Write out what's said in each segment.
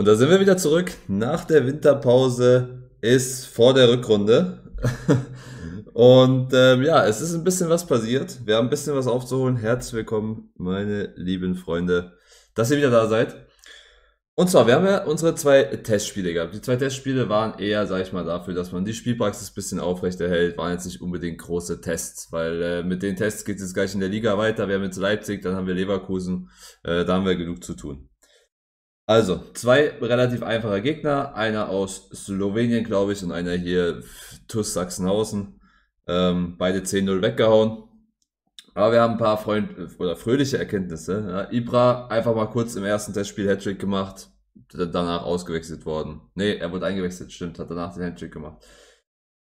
Und da sind wir wieder zurück. Nach der Winterpause ist vor der Rückrunde. Und ähm, ja, es ist ein bisschen was passiert. Wir haben ein bisschen was aufzuholen. Herzlich willkommen, meine lieben Freunde, dass ihr wieder da seid. Und zwar, wir haben ja unsere zwei Testspiele gehabt. Die zwei Testspiele waren eher, sag ich mal, dafür, dass man die Spielpraxis ein bisschen aufrechterhält. Waren jetzt nicht unbedingt große Tests, weil äh, mit den Tests geht es gleich in der Liga weiter. Wir haben jetzt Leipzig, dann haben wir Leverkusen. Äh, da haben wir genug zu tun. Also, zwei relativ einfache Gegner. Einer aus Slowenien, glaube ich, und einer hier TuS Sachsenhausen. Ähm, beide 10-0 weggehauen. Aber wir haben ein paar Freund oder fröhliche Erkenntnisse. Ja, Ibra einfach mal kurz im ersten Testspiel Hattrick gemacht, danach ausgewechselt worden. Ne, er wurde eingewechselt, stimmt, hat danach den Hattrick gemacht.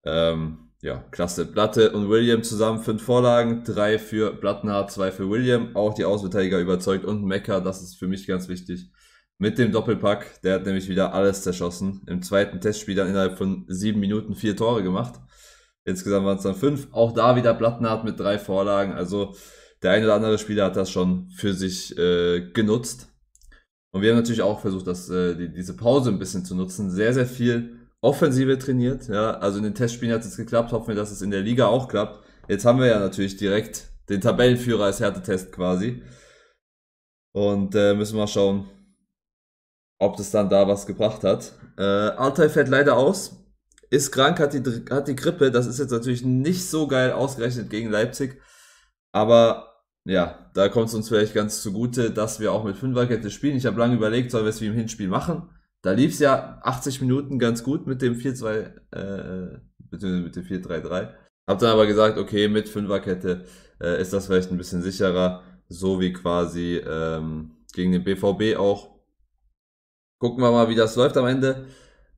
Ähm, ja, klasse. Platte und William zusammen fünf Vorlagen, drei für Plattenhardt, zwei für William. Auch die Außenverteidiger überzeugt und Mecker, das ist für mich ganz wichtig. Mit dem Doppelpack, der hat nämlich wieder alles zerschossen. Im zweiten Testspiel dann innerhalb von sieben Minuten vier Tore gemacht. Insgesamt waren es dann fünf. Auch da wieder Plattenhardt mit drei Vorlagen. Also der eine oder andere Spieler hat das schon für sich äh, genutzt. Und wir haben natürlich auch versucht, dass, äh, die, diese Pause ein bisschen zu nutzen. Sehr, sehr viel Offensive trainiert. Ja, also in den Testspielen hat es geklappt. Hoffen wir, dass es in der Liga auch klappt. Jetzt haben wir ja natürlich direkt den Tabellenführer als Härtetest quasi. Und äh, müssen mal schauen, ob das dann da was gebracht hat. Äh, Altai fällt leider aus. Ist krank, hat die, hat die Grippe. Das ist jetzt natürlich nicht so geil ausgerechnet gegen Leipzig. Aber ja, da kommt es uns vielleicht ganz zugute, dass wir auch mit Fünferkette spielen. Ich habe lange überlegt, sollen wir es wie im Hinspiel machen. Da lief es ja 80 Minuten ganz gut mit dem 4-2, äh, beziehungsweise mit dem 4-3-3. Hab dann aber gesagt, okay, mit Fünferkette äh, ist das vielleicht ein bisschen sicherer, so wie quasi ähm, gegen den BVB auch. Gucken wir mal, wie das läuft am Ende.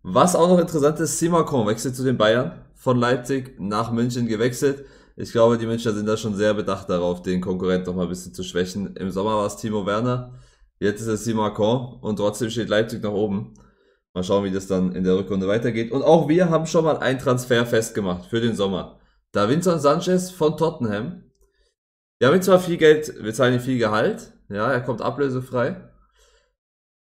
Was auch noch interessant ist, Simakon wechselt zu den Bayern von Leipzig nach München gewechselt. Ich glaube, die Münchner sind da schon sehr bedacht darauf, den Konkurrent noch mal ein bisschen zu schwächen. Im Sommer war es Timo Werner, jetzt ist es Simakon und trotzdem steht Leipzig nach oben. Mal schauen, wie das dann in der Rückrunde weitergeht. Und auch wir haben schon mal einen Transfer festgemacht für den Sommer. Davinson Sanchez von Tottenham. Wir haben jetzt zwar viel Geld, wir zahlen ihm viel Gehalt, ja, er kommt ablösefrei.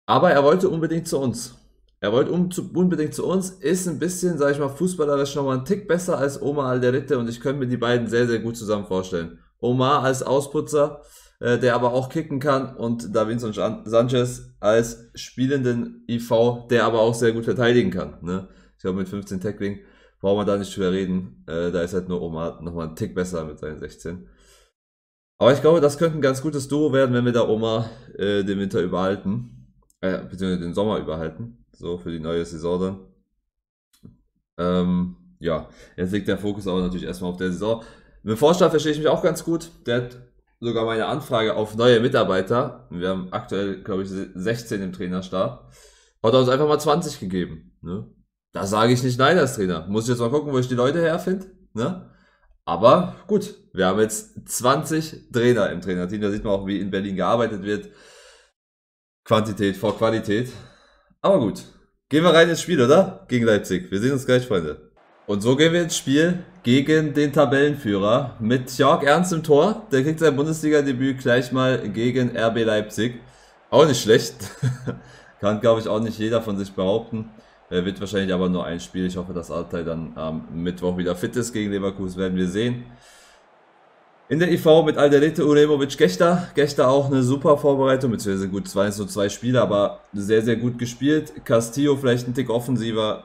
Aber er wollte unbedingt zu uns. Er wollte um, zu, unbedingt zu uns, ist ein bisschen, sag ich mal, fußballerisch nochmal ein Tick besser als Omar Alderite und ich könnte mir die beiden sehr, sehr gut zusammen vorstellen. Omar als Ausputzer, äh, der aber auch kicken kann und Davinson Sanchez als spielenden IV, der aber auch sehr gut verteidigen kann. Ne? Ich glaube, mit 15 Tackling brauchen wir da nicht drüber reden. Äh, da ist halt nur Omar nochmal ein Tick besser mit seinen 16. Aber ich glaube, das könnte ein ganz gutes Duo werden, wenn wir da Omar äh, den Winter überhalten äh, beziehungsweise den Sommer überhalten, so für die neue Saison dann. Ähm, ja, jetzt liegt der Fokus aber natürlich erstmal auf der Saison. Mit Vorstand verstehe ich mich auch ganz gut. Der hat sogar meine Anfrage auf neue Mitarbeiter. Wir haben aktuell, glaube ich, 16 im Trainerstab. Hat er uns einfach mal 20 gegeben. Ne? Da sage ich nicht nein als Trainer. Muss ich jetzt mal gucken, wo ich die Leute herfinde. Ne? Aber gut, wir haben jetzt 20 Trainer im Trainerteam. Da sieht man auch, wie in Berlin gearbeitet wird. Quantität vor Qualität. Aber gut. Gehen wir rein ins Spiel, oder? Gegen Leipzig. Wir sehen uns gleich, Freunde. Und so gehen wir ins Spiel gegen den Tabellenführer mit Jörg Ernst im Tor. Der kriegt sein Bundesliga-Debüt gleich mal gegen RB Leipzig. Auch nicht schlecht. Kann, glaube ich, auch nicht jeder von sich behaupten. Er wird wahrscheinlich aber nur ein Spiel. Ich hoffe, dass Altai dann am Mittwoch wieder fit ist gegen Leverkusen, werden wir sehen. In der IV mit Alderete, Uremovic, Gechter. Gechter auch eine super Vorbereitung, beziehungsweise gut, zwei so zwei Spiele, aber sehr, sehr gut gespielt. Castillo vielleicht ein Tick offensiver,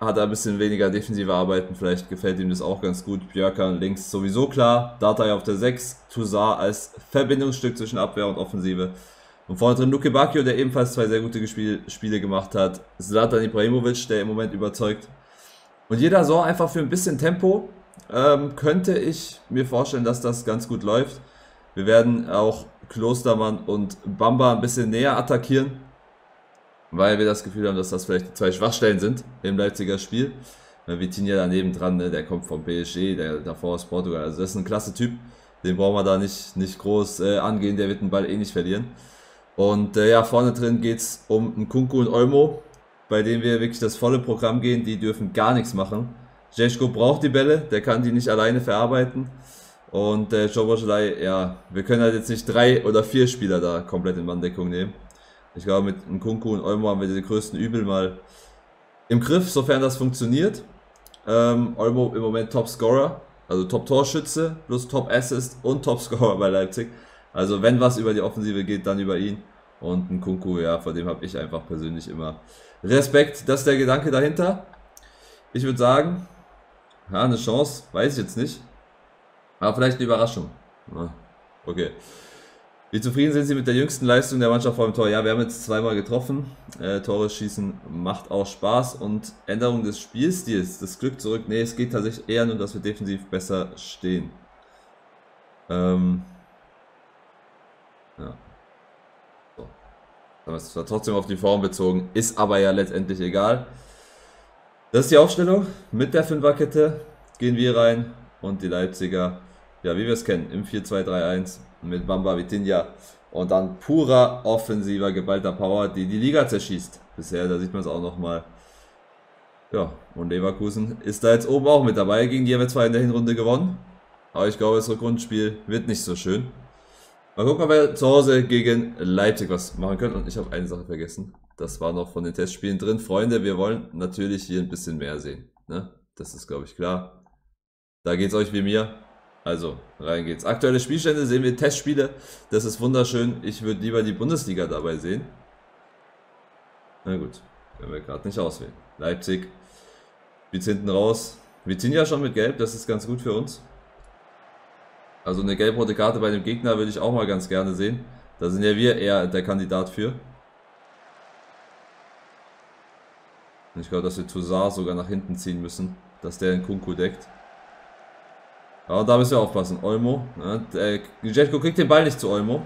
hat ein bisschen weniger defensive Arbeiten, vielleicht gefällt ihm das auch ganz gut. Björka links sowieso klar, Datai auf der 6, Toussaint als Verbindungsstück zwischen Abwehr und Offensive. Und vorne drin Luke Bacchio, der ebenfalls zwei sehr gute Spiel, Spiele gemacht hat. Zlatan Ibrahimovic, der im Moment überzeugt. Und jeder sorgt einfach für ein bisschen Tempo ähm, könnte ich mir vorstellen, dass das ganz gut läuft. Wir werden auch Klostermann und Bamba ein bisschen näher attackieren, weil wir das Gefühl haben, dass das vielleicht zwei Schwachstellen sind im Leipziger Spiel. Vitinha daneben dran, ne, der kommt vom PSG, der davor aus Portugal. Also das ist ein klasse Typ. Den brauchen wir da nicht, nicht groß äh, angehen, der wird den Ball eh nicht verlieren. Und äh, ja, vorne drin geht es um Nkunku und Olmo, bei denen wir wirklich das volle Programm gehen. Die dürfen gar nichts machen. Jeschko braucht die Bälle, der kann die nicht alleine verarbeiten. Und äh, Joboschlei, ja, wir können halt jetzt nicht drei oder vier Spieler da komplett in Manndeckung nehmen. Ich glaube, mit Nkunku und Olmo haben wir die größten Übel mal im Griff, sofern das funktioniert. Ähm, Olmo im Moment Top-Scorer, also Top-Torschütze plus Top-Assist und Top-Scorer bei Leipzig. Also wenn was über die Offensive geht, dann über ihn. Und ein Kunku, ja, vor dem habe ich einfach persönlich immer Respekt. Das ist der Gedanke dahinter. Ich würde sagen, ja, eine Chance, weiß ich jetzt nicht. Aber vielleicht eine Überraschung. Okay. Wie zufrieden sind Sie mit der jüngsten Leistung der Mannschaft vor dem Tor? Ja, wir haben jetzt zweimal getroffen. Äh, Tore schießen macht auch Spaß und Änderung des Spielstils, das Glück zurück. Ne, es geht tatsächlich eher nur, dass wir defensiv besser stehen. Ähm, ja. So. Das war trotzdem auf die Form bezogen, ist aber ja letztendlich egal. Das ist die Aufstellung. Mit der Fünferkette gehen wir rein und die Leipziger, ja, wie wir es kennen, im 4-2-3-1 mit Bamba Vitinha und dann purer offensiver, geballter Power, die die Liga zerschießt. Bisher, da sieht man es auch nochmal. Ja, und Leverkusen ist da jetzt oben auch mit dabei. Gegen die haben wir zwar in der Hinrunde gewonnen, aber ich glaube, das Rückrundenspiel wird nicht so schön. Mal gucken, ob wir zu Hause gegen Leipzig was machen können. Und ich habe eine Sache vergessen. Das war noch von den Testspielen drin. Freunde, wir wollen natürlich hier ein bisschen mehr sehen. Ne? Das ist, glaube ich, klar. Da geht es euch wie mir. Also, rein geht's. Aktuelle Spielstände sehen wir Testspiele. Das ist wunderschön. Ich würde lieber die Bundesliga dabei sehen. Na gut, können wir gerade nicht auswählen. Leipzig spielt hinten raus. Wir ziehen ja schon mit Gelb, das ist ganz gut für uns. Also eine gelb-rote Karte bei dem Gegner würde ich auch mal ganz gerne sehen. Da sind ja wir eher der Kandidat für. Ich glaube, dass wir Toussaint sogar nach hinten ziehen müssen, dass der den Kunku deckt. Aber da müssen wir aufpassen. Olmo. Ne? Jetko kriegt den Ball nicht zu Olmo.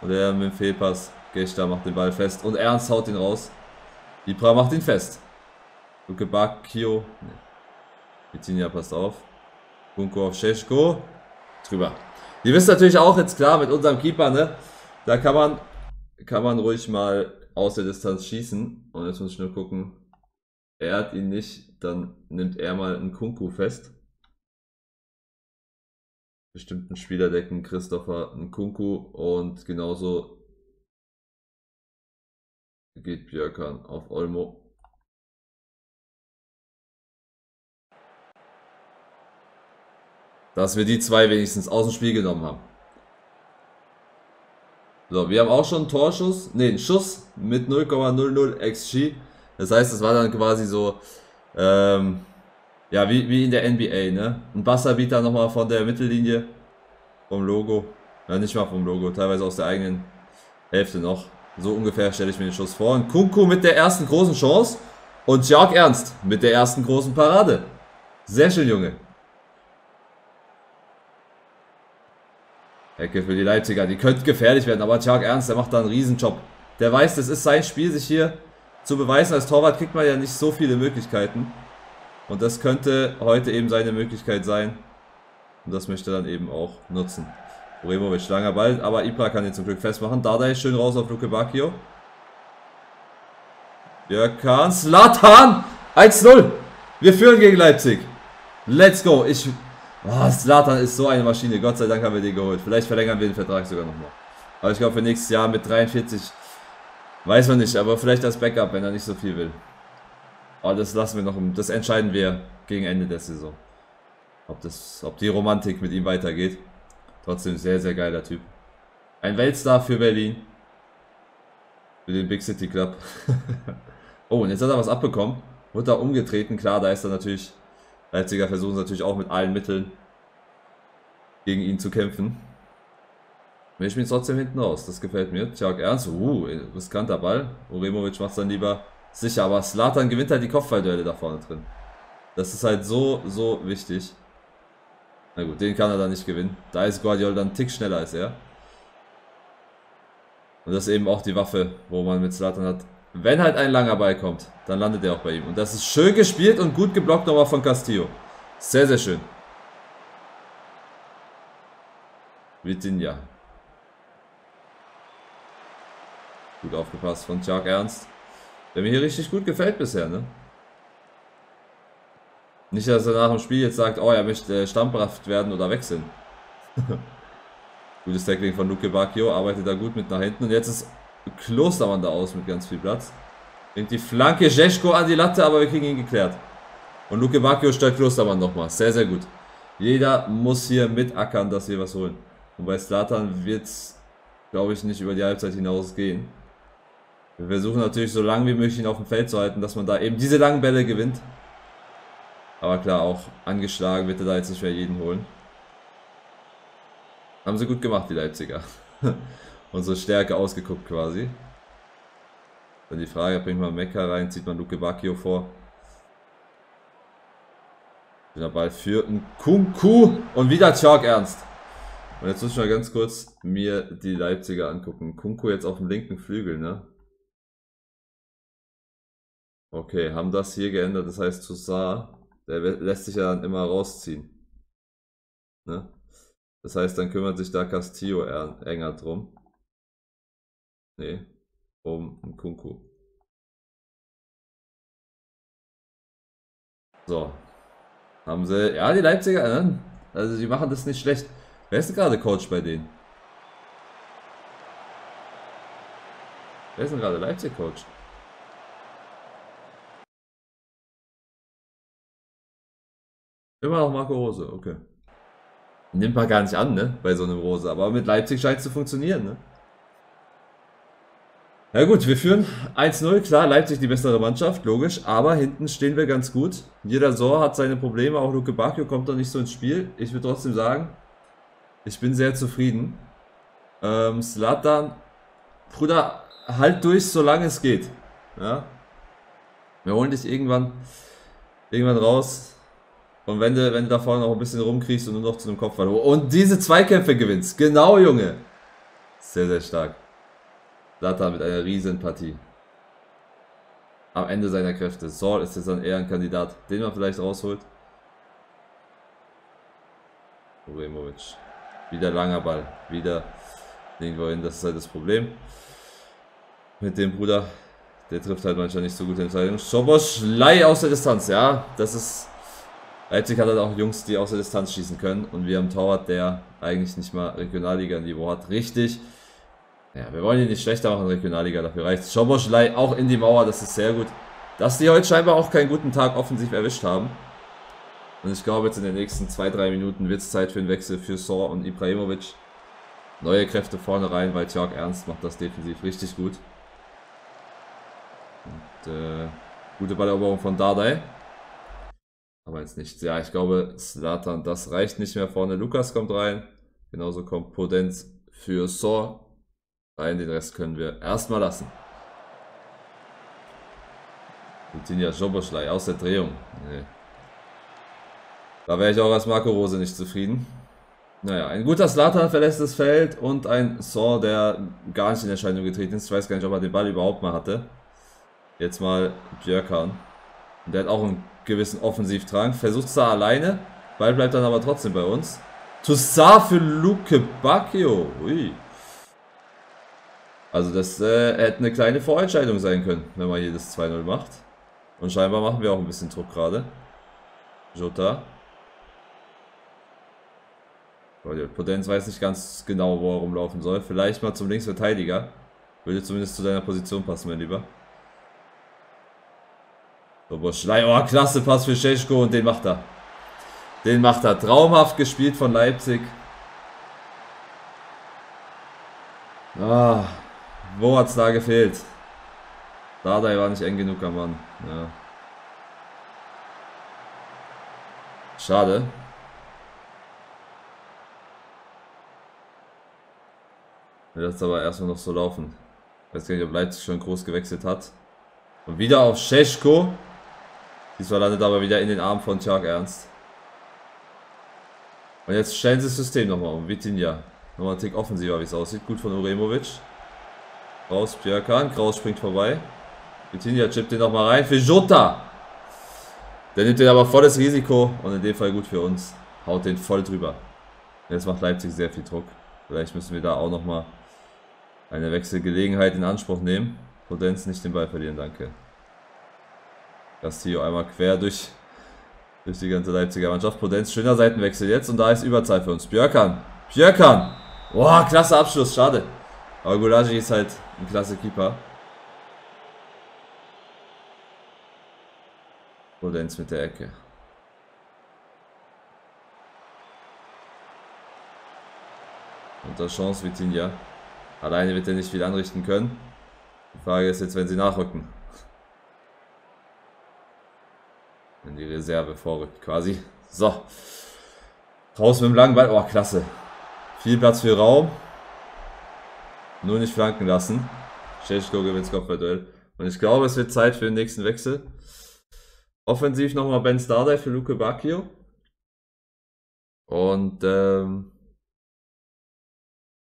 Und er mit dem Fehlpass. Gechta macht den Ball fest. Und Ernst haut ihn raus. Ibra macht ihn fest. Luke Bakio. Ne. Vitinha passt auf. Bunko auf Sheshko. Drüber. Ihr wisst natürlich auch jetzt klar mit unserem Keeper, ne? Da kann man, kann man ruhig mal aus der Distanz schießen. Und jetzt muss ich nur gucken. Er hat ihn nicht, dann nimmt er mal einen Kunku fest bestimmten Spielerdecken Christopher Nkunku und genauso geht Björkan auf Olmo. Dass wir die zwei wenigstens aus dem Spiel genommen haben. So, wir haben auch schon einen Torschuss, ne, einen Schuss mit 0,00 XG. Das heißt, es war dann quasi so, ähm, ja, wie, wie in der NBA, ne? Ein Wasserbieter nochmal von der Mittellinie. Vom Logo. Ja, nicht mal vom Logo, teilweise aus der eigenen Hälfte noch. So ungefähr stelle ich mir den Schuss vor. Und Kunku mit der ersten großen Chance. Und Jörg Ernst mit der ersten großen Parade. Sehr schön, Junge. Ecke für die Leipziger. Die könnte gefährlich werden, aber Tjag Ernst, der macht da einen Riesenjob. Der weiß, das ist sein Spiel, sich hier zu beweisen. Als Torwart kriegt man ja nicht so viele Möglichkeiten. Und das könnte heute eben seine Möglichkeit sein. Und das möchte er dann eben auch nutzen. Uremovic, langer Ball, aber Ibra kann ihn zum Glück festmachen. Dardai schön raus auf Luke Bacchio. Jörg Slatan! 1-0! Wir führen gegen Leipzig. Let's go. Ich. Oh, Slatan ist so eine Maschine. Gott sei Dank haben wir den geholt. Vielleicht verlängern wir den Vertrag sogar nochmal. Aber ich glaube für nächstes Jahr mit 43 weiß man nicht, aber vielleicht als Backup, wenn er nicht so viel will. Aber das lassen wir noch, das entscheiden wir gegen Ende der Saison. Ob, das, ob die Romantik mit ihm weitergeht. Trotzdem sehr, sehr geiler Typ. Ein Weltstar für Berlin. Für den Big City Club. oh, und jetzt hat er was abbekommen. Wurde da umgetreten. Klar, da ist er natürlich. Leipziger versuchen natürlich auch mit allen Mitteln gegen ihn zu kämpfen. Wir spielen trotzdem hinten raus. Das gefällt mir. Tjag Ernst. Uh, riskanter Ball. Uremovic macht es dann lieber sicher. Aber Slatan gewinnt halt die Kopfballduelle da vorne drin. Das ist halt so, so wichtig. Na gut, den kann er dann nicht gewinnen. Da ist Guardiola dann einen Tick schneller als er. Und das ist eben auch die Waffe, wo man mit Slatan hat. Wenn halt ein langer Ball kommt, dann landet er auch bei ihm. Und das ist schön gespielt und gut geblockt nochmal von Castillo. Sehr, sehr schön. Vitinha. Gut aufgepasst von Tjag Ernst. Der mir hier richtig gut gefällt bisher, ne? Nicht, dass er nach dem Spiel jetzt sagt, oh, er möchte Stammkraft werden oder wechseln. Gutes Tackling von Luke Bacchio, arbeitet da gut mit nach hinten. Und jetzt ist Klostermann da aus mit ganz viel Platz. Bringt die Flanke Jeschko an die Latte, aber wir kriegen ihn geklärt. Und Luke Bacchio stellt Klostermann nochmal. Sehr, sehr gut. Jeder muss hier mitackern, dass wir was holen. Und bei Slatan wird es, glaube ich, nicht über die Halbzeit hinaus gehen. Wir versuchen natürlich so lange wie möglich ihn auf dem Feld zu halten, dass man da eben diese langen Bälle gewinnt. Aber klar, auch angeschlagen wird er da jetzt nicht mehr jeden holen. Haben sie gut gemacht, die Leipziger. Unsere Stärke ausgeguckt quasi. Dann die Frage, bringt man Mekka rein, zieht man Luke Bacchio vor. Der Ball für Kunku und wieder Tjörg Ernst. Und jetzt muss ich mal ganz kurz mir die Leipziger angucken. Kunku jetzt auf dem linken Flügel, ne? Okay, haben das hier geändert, das heißt Toussaint, der lässt sich ja dann immer rausziehen. Ne? Das heißt, dann kümmert sich da Castillo enger drum. Nee, um Kunku. So. Haben sie, ja, die Leipziger, ne? also die machen das nicht schlecht. Wer ist denn gerade Coach bei denen? Wer ist denn gerade Leipzig-Coach? Immer noch Marco Rose, okay. Nimmt man gar nicht an, ne? Bei so einem Rose. Aber mit Leipzig scheint es zu funktionieren, ne? Na gut, wir führen 1-0. Klar, Leipzig die bessere Mannschaft, logisch. Aber hinten stehen wir ganz gut. Jeder Sor hat seine Probleme. Auch Luke Bacchio kommt da nicht so ins Spiel. Ich würde trotzdem sagen, ich bin sehr zufrieden. Ähm, Slatan, Bruder, halt durch, solange es geht. Ja? Wir holen dich irgendwann, irgendwann raus. Und wenn du, wenn du da vorne noch ein bisschen rumkriegst und nur noch zu einem Kopfball und diese Zweikämpfe gewinnst. Genau, Junge. Sehr, sehr stark. Lata mit einer riesen Partie. Am Ende seiner Kräfte. Saul ist jetzt dann eher ein Kandidat, den man vielleicht rausholt. Uremovic. Wieder langer Ball. Wieder irgendwo hin. Das ist halt das Problem. Mit dem Bruder. Der trifft halt manchmal nicht so gut Entscheidungen. Schoboschlei aus der Distanz. Ja, das ist Leipzig hat halt auch Jungs, die aus der Distanz schießen können. Und wir haben Torwart, der eigentlich nicht mal Regionalliga-Niveau hat. Richtig. Ja, wir wollen ihn nicht schlechter machen, Regionalliga. Dafür reicht Schoboschlei auch in die Mauer. Das ist sehr gut. Dass die heute scheinbar auch keinen guten Tag offensiv erwischt haben. Und ich glaube, jetzt in den nächsten 2-3 Minuten wird es Zeit für einen Wechsel für Sor und Ibrahimovic. Neue Kräfte vorne rein, weil Tjörg Ernst macht das defensiv richtig gut. Und, äh, gute Balleroberung von Dardai. Aber jetzt nicht. Ja, ich glaube, Slatan, das reicht nicht mehr vorne. Lukas kommt rein. Genauso kommt Potenz für Sor rein. Den Rest können wir erstmal lassen. Vitinja Joboschlei aus der Drehung. Nee. Da wäre ich auch als Marco Rose nicht zufrieden. Naja, ein guter Slatan verlässt das Feld und ein Sor, der gar nicht in Erscheinung getreten ist. Ich weiß gar nicht, ob er den Ball überhaupt mal hatte. Jetzt mal Björkan. Und der hat auch einen gewissen Offensivdrang. Versucht da alleine. Ball bleibt dann aber trotzdem bei uns. Toussaint für Luke Bacchio. Ui. Also das äh, hätte eine kleine Vorentscheidung sein können, wenn man das 2-0 macht. Und scheinbar machen wir auch ein bisschen Druck gerade. Jota. Potenz weiß nicht ganz genau, wo er rumlaufen soll. Vielleicht mal zum Linksverteidiger. Würde zumindest zu deiner Position passen, mein Lieber. Oberschlei, oh, klasse Pass für Scheschko und den macht er. Den macht er. Traumhaft gespielt von Leipzig. Ah, wo hat es da gefehlt? Dardai war nicht eng genug am Mann. Ja. Schade. Wird das aber erstmal noch so laufen. Ich weiß gar nicht, ob Leipzig schon groß gewechselt hat. Und wieder auf Scheschko. Diesmal landet aber wieder in den Arm von Tjag Ernst. Und jetzt stellen sie das System nochmal um. Vitinja. Nochmal ein Tick offensiver, wie es aussieht. Gut von Uremovic. Raus, Björkan. Kraus springt vorbei. Vitinja chippt den nochmal rein für Jota. Der nimmt den aber volles Risiko und in dem Fall gut für uns. Haut den voll drüber. Jetzt macht Leipzig sehr viel Druck. Vielleicht müssen wir da auch nochmal eine Wechselgelegenheit in Anspruch nehmen. Potenz nicht den Ball verlieren, danke. Castillo einmal quer durch, durch die ganze Leipziger Mannschaft. Potenz, schöner Seitenwechsel jetzt und da ist Überzeit für uns. Björkan, Björkan. Boah, klasse Abschluss, schade. Aber Gulagi ist halt ein klasse Keeper. Rodenz mit der Ecke. Unter Chance Vitinha. Alleine wird er nicht viel anrichten können. Die Frage ist jetzt, wenn sie nachrücken. Wenn die Reserve vorrückt quasi. So. Raus mit dem langen Ball. Oh, klasse. Viel Platz für Raum. Nur nicht flanken lassen. Scheschko gewinnt das Kopfballduell. Und ich glaube, es wird Zeit für den nächsten Wechsel. Offensiv nochmal Ben Stardai für Luke Bacchio. Und ähm,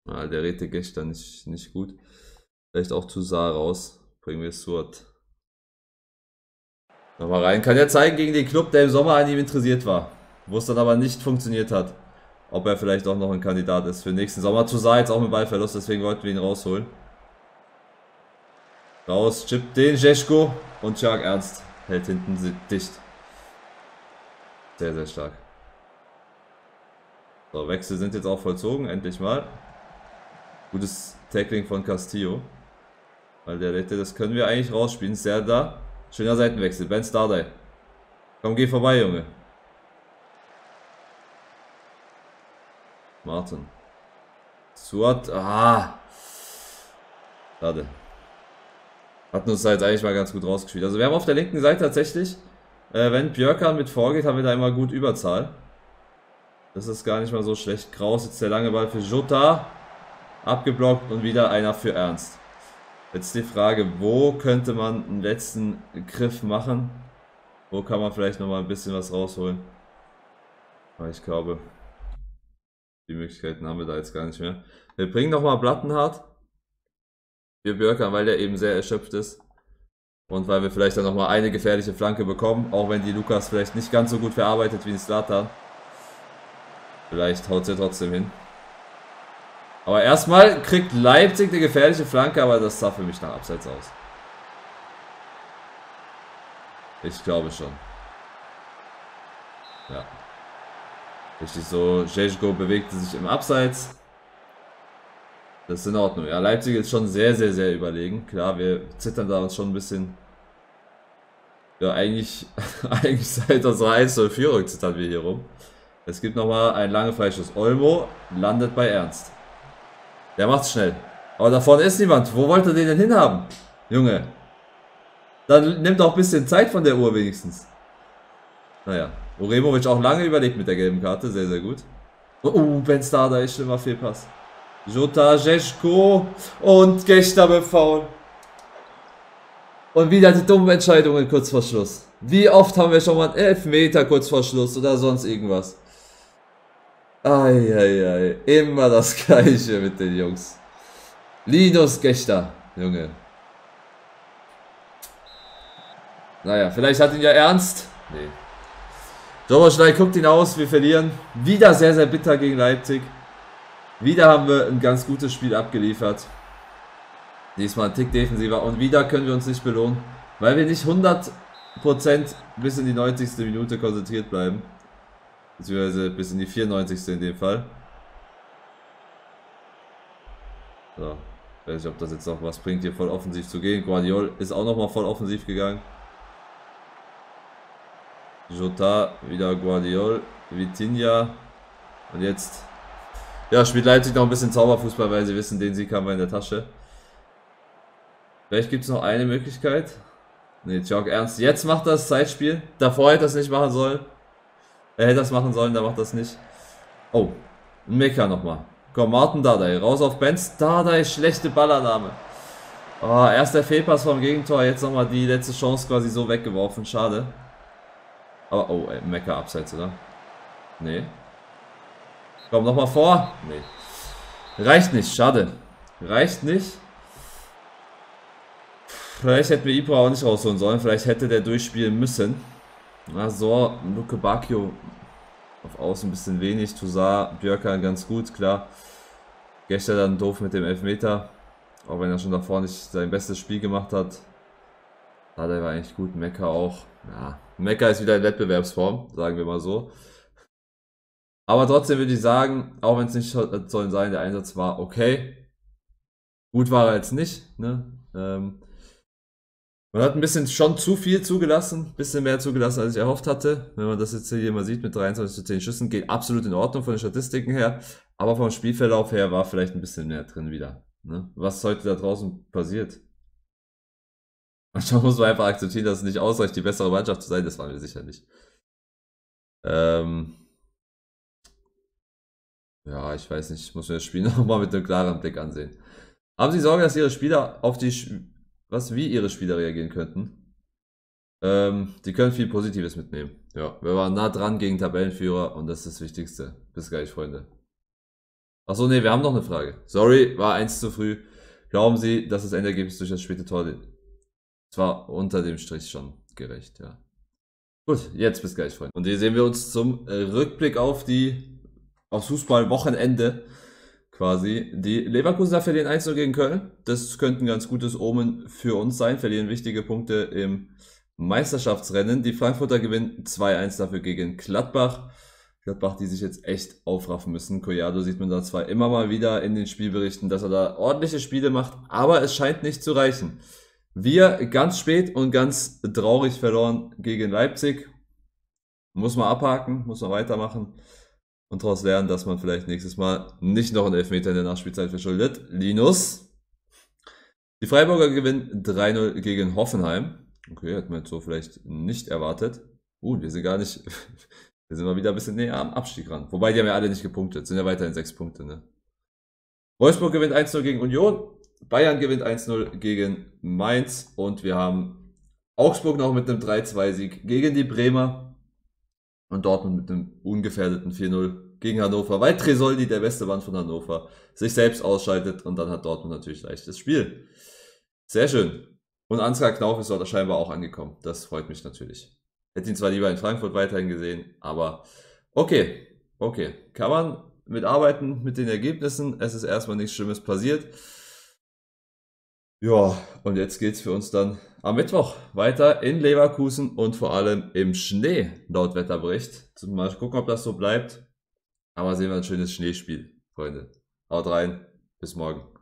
ah, der Rete gestern nicht, nicht gut. Vielleicht auch zu Saar raus. Bringen wir Suat nochmal rein. Kann ja zeigen gegen den Club, der im Sommer an ihm interessiert war. Wo es dann aber nicht funktioniert hat. Ob er vielleicht auch noch ein Kandidat ist für nächsten Sommer. Zu Saar jetzt auch mit Ballverlust, deswegen wollten wir ihn rausholen. Raus, chippt den Jeschko und Jörg Ernst hält hinten dicht. Sehr, sehr stark. So, Wechsel sind jetzt auch vollzogen, endlich mal. Gutes Tackling von Castillo. Weil der Lette, das können wir eigentlich rausspielen. Sehr da. Schöner Seitenwechsel. Ben Stardai. Komm, geh vorbei, Junge. Martin. Suat. Ah. Schade. Hat uns da jetzt eigentlich mal ganz gut rausgespielt. Also wir haben auf der linken Seite tatsächlich, äh, wenn Björkan mit vorgeht, haben wir da immer gut Überzahl. Das ist gar nicht mal so schlecht. Kraus jetzt der lange Ball für Jota. Abgeblockt und wieder einer für Ernst. Jetzt die Frage, wo könnte man einen letzten Griff machen? Wo kann man vielleicht nochmal ein bisschen was rausholen? Aber ich glaube, die Möglichkeiten haben wir da jetzt gar nicht mehr. Wir bringen nochmal Plattenhardt. Wir Björkern, weil der eben sehr erschöpft ist. Und weil wir vielleicht dann nochmal eine gefährliche Flanke bekommen. Auch wenn die Lukas vielleicht nicht ganz so gut verarbeitet wie ein Slatan. Vielleicht haut sie trotzdem hin. Aber erstmal kriegt Leipzig eine gefährliche Flanke, aber das sah für mich nach Abseits aus. Ich glaube schon. Ja. Richtig so, Zezko bewegte sich im Abseits. Das ist in Ordnung. Ja, Leipzig ist schon sehr, sehr, sehr überlegen. Klar, wir zittern da uns schon ein bisschen. Ja, eigentlich, eigentlich seit unserer 1 Führung zittern wir hier rum. Es gibt nochmal einen langen Freischuss. Olmo landet bei Ernst. Der macht's schnell. Aber da vorne ist niemand. Wo wollt ihr den denn hinhaben? Junge. Dann nimmt auch ein bisschen Zeit von der Uhr wenigstens. Naja. Uremovic auch lange überlegt mit der gelben Karte. Sehr, sehr gut. Oh, Ben Starda ist immer Fehlpass. Jota, Jeschko und Gechter mit Foul. Und wieder die dummen Entscheidungen kurz vor Schluss. Wie oft haben wir schon mal einen Elfmeter kurz vor Schluss oder sonst irgendwas? Eieiei, immer das gleiche mit den Jungs. Linus Gechter, Junge. Naja, vielleicht hat ihn ja ernst. Nee. Doberschnei guckt ihn aus, wir verlieren. Wieder sehr, sehr bitter gegen Leipzig. Wieder haben wir ein ganz gutes Spiel abgeliefert. Diesmal ein Tick defensiver und wieder können wir uns nicht belohnen, weil wir nicht 100% bis in die 90. Minute konzentriert bleiben. Beziehungsweise bis in die 94. in dem Fall. So. Weiß nicht, ob das jetzt noch was bringt, hier voll offensiv zu gehen. Guardiol ist auch nochmal voll offensiv gegangen. Jota, wieder Guardiol, Vitinha. Und jetzt ja, spielt Leipzig noch ein bisschen Zauberfußball, weil sie wissen, den Sieg haben wir in der Tasche. Vielleicht gibt es noch eine Möglichkeit. Ne, Jog Ernst. Jetzt macht das Zeitspiel. Davor hätte das nicht machen sollen. Er hätte das machen sollen, der macht das nicht. Oh, Mecker nochmal. Komm, Martin Dardai. Raus auf Benz. Dardai, schlechte Ballannahme. Oh, erst der Fehlpass vom Gegentor. Jetzt nochmal die letzte Chance quasi so weggeworfen. Schade. Aber, oh, ey, Mecker abseits, oder? Nee. Komm, nochmal vor. Nee. Reicht nicht, schade. Reicht nicht. Vielleicht hätten wir Ibra auch nicht rausholen sollen. Vielleicht hätte der durchspielen müssen. Na so, Luke Bacchio auf Außen ein bisschen wenig. Toussaint, Björka ganz gut, klar. Gestern dann doof mit dem Elfmeter. Auch wenn er schon davor nicht sein bestes Spiel gemacht hat. Der war eigentlich gut. Mecker auch. Ja, Mecker ist wieder in Wettbewerbsform, sagen wir mal so. Aber trotzdem würde ich sagen, auch wenn es nicht sollen sein, der Einsatz war okay. Gut war er jetzt nicht. Ne? Ähm, man hat ein bisschen schon zu viel zugelassen, ein bisschen mehr zugelassen, als ich erhofft hatte. Wenn man das jetzt hier mal sieht mit 23 zu 10 Schüssen, geht absolut in Ordnung von den Statistiken her. Aber vom Spielverlauf her war vielleicht ein bisschen mehr drin wieder. Ne? Was heute da draußen passiert. Manchmal muss man einfach akzeptieren, dass es nicht ausreicht, die bessere Mannschaft zu sein. Das waren wir sicher nicht. Ähm ja, ich weiß nicht. Ich muss mir das Spiel nochmal mit einem klaren Blick ansehen. Haben Sie Sorge, dass Ihre Spieler auf die was wie ihre Spieler reagieren könnten. Ähm, die können viel Positives mitnehmen. Ja, wir waren nah dran gegen Tabellenführer und das ist das Wichtigste. Bis gleich, Freunde. Achso, nee, wir haben noch eine Frage. Sorry, war eins zu früh. Glauben Sie, dass das Endergebnis durch das späte Tor zwar unter dem Strich schon gerecht, ja. Gut, jetzt bis gleich, Freunde. Und hier sehen wir uns zum Rückblick auf die aufs Fußballwochenende quasi. Die Leverkusener verlieren 1 gegen Köln. Das könnte ein ganz gutes Omen für uns sein. Verlieren wichtige Punkte im Meisterschaftsrennen. Die Frankfurter gewinnen 2-1 dafür gegen Gladbach. Gladbach, die sich jetzt echt aufraffen müssen. Collado sieht man da zwar immer mal wieder in den Spielberichten, dass er da ordentliche Spiele macht, aber es scheint nicht zu reichen. Wir ganz spät und ganz traurig verloren gegen Leipzig. Muss man abhaken, muss man weitermachen und daraus lernen, dass man vielleicht nächstes Mal nicht noch einen Elfmeter in der Nachspielzeit verschuldet. Linus. Die Freiburger gewinnen 3-0 gegen Hoffenheim. Okay, hätten wir jetzt so vielleicht nicht erwartet. Uh, wir sind gar nicht, wir sind mal wieder ein bisschen näher am Abstieg ran. Wobei, die haben ja alle nicht gepunktet, sind ja weiterhin sechs Punkte, ne? Wolfsburg gewinnt 1-0 gegen Union. Bayern gewinnt 1-0 gegen Mainz. Und wir haben Augsburg noch mit einem 3-2-Sieg gegen die Bremer und Dortmund mit einem ungefährdeten 4-0 gegen Hannover, weil Tresoldi, der beste Mann von Hannover, sich selbst ausschaltet und dann hat Dortmund natürlich leichtes Spiel. Sehr schön. Und Ansgar Knauf ist dort scheinbar auch angekommen. Das freut mich natürlich. Hätte ihn zwar lieber in Frankfurt weiterhin gesehen, aber okay, okay. Kann man mitarbeiten mit den Ergebnissen. Es ist erstmal nichts Schlimmes passiert. Ja, und jetzt geht's für uns dann am Mittwoch weiter in Leverkusen und vor allem im Schnee, laut Wetterbericht. Mal gucken, ob das so bleibt. Aber sehen wir ein schönes Schneespiel, Freunde. Haut rein, bis morgen.